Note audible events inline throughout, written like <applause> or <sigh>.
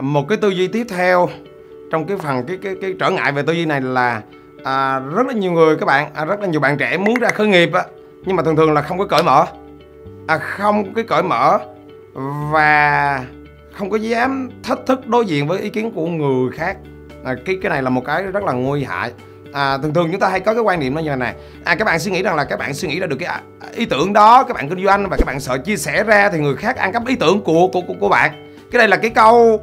một cái tư duy tiếp theo trong cái phần cái cái cái trở ngại về tư duy này là à, rất là nhiều người các bạn à, rất là nhiều bạn trẻ muốn ra khởi nghiệp á nhưng mà thường thường là không có cởi mở. À, không cái cởi mở và không có dám thách thức đối diện với ý kiến của người khác. À, cái cái này là một cái rất là nguy hại. À, thường thường chúng ta hay có cái quan niệm nó như này à các bạn suy nghĩ rằng là các bạn suy nghĩ ra được cái à, ý tưởng đó các bạn kinh doanh và các bạn sợ chia sẻ ra thì người khác ăn cắp ý tưởng của của của, của bạn. Cái đây là cái câu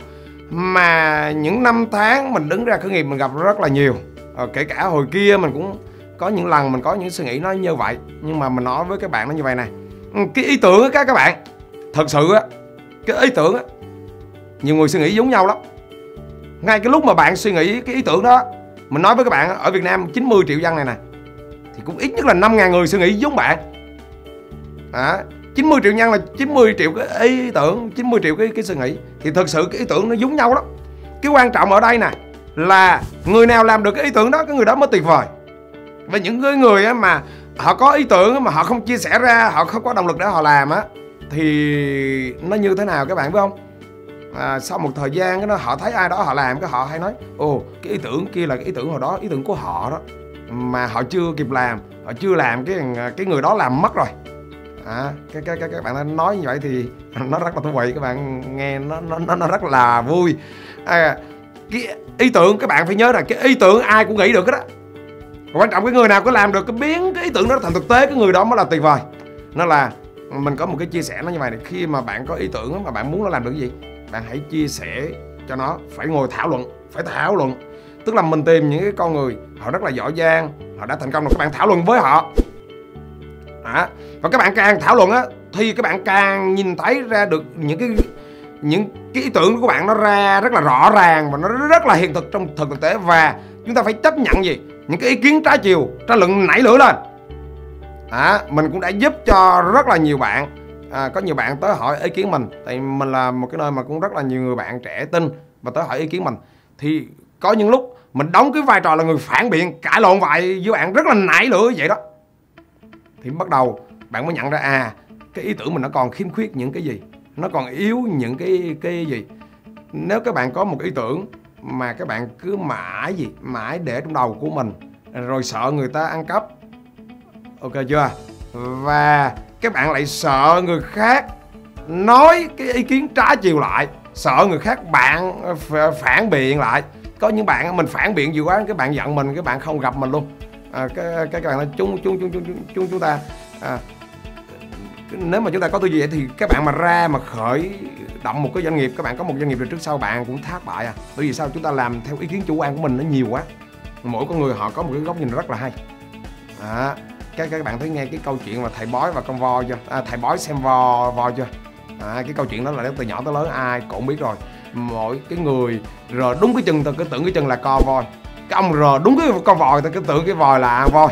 mà những năm tháng mình đứng ra khởi nghiệp mình gặp rất là nhiều. Ờ, kể cả hồi kia mình cũng có những lần mình có những suy nghĩ nó như vậy. Nhưng mà mình nói với các bạn nó như vậy này. Ừ, cái ý tưởng á các các bạn thật sự á cái ý tưởng á nhiều người suy nghĩ giống nhau lắm. Ngay cái lúc mà bạn suy nghĩ cái ý tưởng đó mình nói với các bạn ở Việt Nam 90 triệu dân này nè thì cũng ít nhất là 5.000 người suy nghĩ giống bạn. À, 90 triệu nhân là 90 triệu cái ý tưởng 90 triệu cái cái suy nghĩ. Thì thực sự cái ý tưởng nó giống nhau đó. Cái quan trọng ở đây nè là người nào làm được cái ý tưởng đó cái người đó mới tuyệt vời. Và những cái người mà họ có ý tưởng mà họ không chia sẻ ra họ không có động lực để họ làm á thì nó như thế nào các bạn biết không? À, sau một thời gian cái nó họ thấy ai đó họ làm cái họ hay nói ồ cái ý tưởng kia là cái ý tưởng hồi đó ý tưởng của họ đó mà họ chưa kịp làm họ chưa làm cái cái người đó làm mất rồi à, cái cái các các bạn nói như vậy thì <laughs> nó rất là thú vị các bạn nghe nó nó nó rất là vui. À, cái ý tưởng các bạn phải nhớ rằng cái ý tưởng ai cũng nghĩ được cái đó quan trọng cái người nào có làm được cái biến cái ý tưởng đó thành thực tế cái người đó mới là tuyệt vời. Nó là mình có một cái chia sẻ nó như vậy này khi mà bạn có ý tưởng mà bạn muốn nó làm được cái gì bạn hãy chia sẻ cho nó phải ngồi thảo luận phải thảo luận. Tức là mình tìm những cái con người họ rất là giỏi giang họ đã thành công rồi các bạn thảo luận với họ à, và các bạn càng thảo luận á thì các bạn càng nhìn thấy ra được những cái những cái ý tưởng của bạn nó ra rất là rõ ràng và nó rất là hiện thực trong thực tế. Và chúng ta phải chấp nhận gì? Những cái ý kiến trái chiều tranh luận nảy lửa lên. À, mình cũng đã giúp cho rất là nhiều bạn. À, có nhiều bạn tới hỏi ý kiến mình. Tại mình là một cái nơi mà cũng rất là nhiều người bạn trẻ tin và tới hỏi ý kiến mình. Thì có những lúc mình đóng cái vai trò là người phản biện cãi lộn vậy với bạn rất là nảy lửa vậy đó thì bắt đầu, bạn mới nhận ra à cái ý tưởng mình nó còn khiếm khuyết những cái gì? Nó còn yếu những cái cái gì? Nếu các bạn có một ý tưởng mà các bạn cứ mãi gì, mãi để trong đầu của mình, rồi sợ người ta ăn cắp. Ok chưa? Và các bạn lại sợ người khác nói cái ý kiến trái chiều lại, sợ người khác bạn phản biện lại. Có những bạn mình phản biện nhiều quá các bạn giận mình các bạn không gặp mình luôn à, cái, cái các bạn nói chung chung chung chúng chúng ta à, nếu mà chúng ta có tư duy vậy thì các bạn mà ra mà khởi động một cái doanh nghiệp các bạn có một doanh nghiệp rồi trước sau bạn cũng thất bại à. Bởi vì sao? Chúng ta làm theo ý kiến chủ quan của mình nó nhiều quá. Mỗi con người họ có một cái góc nhìn rất là hay. À, các các bạn thấy nghe cái câu chuyện mà thầy bói và con vo chưa? À, thầy bói xem vo vo chưa? À, cái câu chuyện đó là từ nhỏ tới lớn ai cũng biết rồi. Mỗi cái người rồi đúng cái chân tôi cứ tưởng cái chân là co voi cái ông rờ đúng cái con vòi tôi cứ tưởng cái vòi là voi.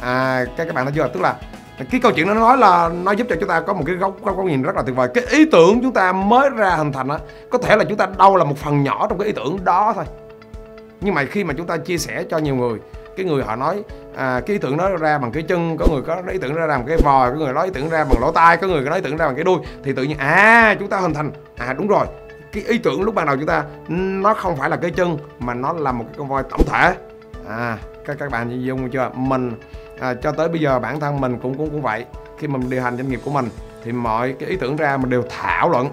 À các các bạn thấy chưa tức là cái câu chuyện nó nói là nó giúp cho chúng ta có một cái góc góc, nhìn rất là tuyệt vời. Cái ý tưởng chúng ta mới ra hình thành á có thể là chúng ta đâu là một phần nhỏ trong cái ý tưởng đó thôi. Nhưng mà khi mà chúng ta chia sẻ cho nhiều người cái người họ nói à, cái ý tưởng nó ra bằng cái chân có người có ý tưởng ra làm cái vòi có người nói ý tưởng ra bằng lỗ tai có người nói ý tưởng ra bằng cái đuôi thì tự nhiên à chúng ta hình thành à đúng rồi cái ý tưởng lúc ban đầu chúng ta nó không phải là cái chân mà nó là một cái con voi tổng thể. À các các bạn dung chưa? Mình à, cho tới bây giờ bản thân mình cũng cũng cũng vậy. Khi mình điều hành doanh nghiệp của mình thì mọi cái ý tưởng ra mình đều thảo luận.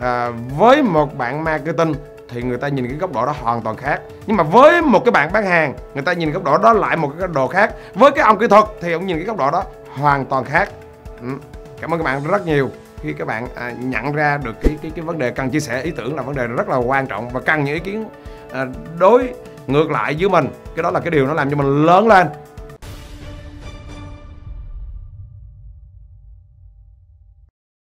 À, với một bạn marketing thì người ta nhìn cái góc độ đó hoàn toàn khác. Nhưng mà với một cái bạn bán hàng người ta nhìn góc độ đó lại một cái góc độ khác. Với cái ông kỹ thuật thì ông nhìn cái góc độ đó hoàn toàn khác. Ừ. cảm ơn các bạn rất nhiều khi các bạn à, nhận ra được cái cái cái vấn đề cần chia sẻ ý tưởng là vấn đề rất là quan trọng và cần những ý kiến à, đối ngược lại với mình. Cái đó là cái điều nó làm cho mình lớn lên.